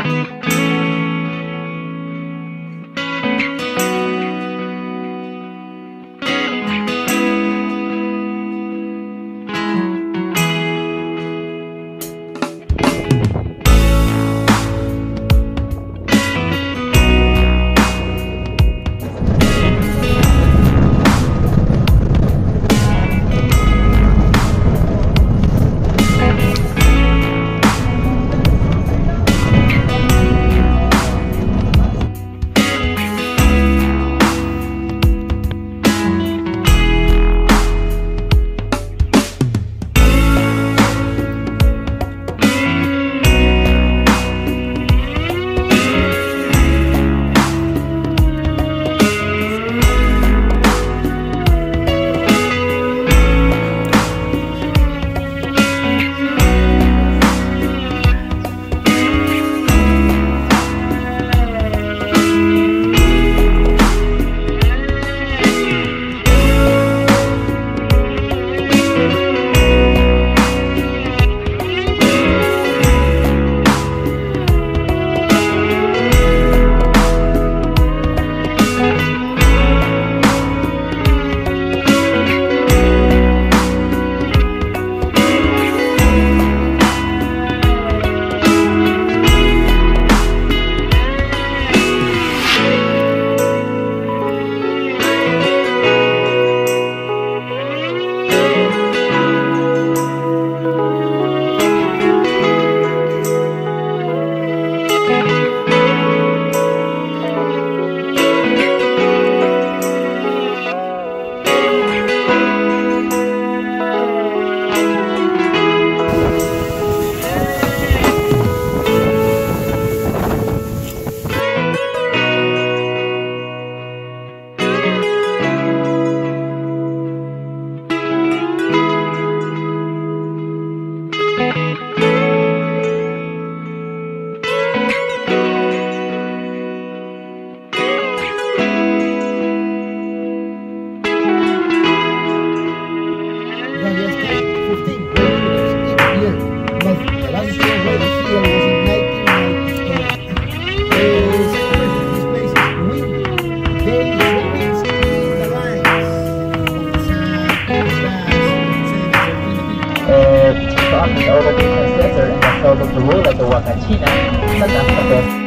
Música the order of the successor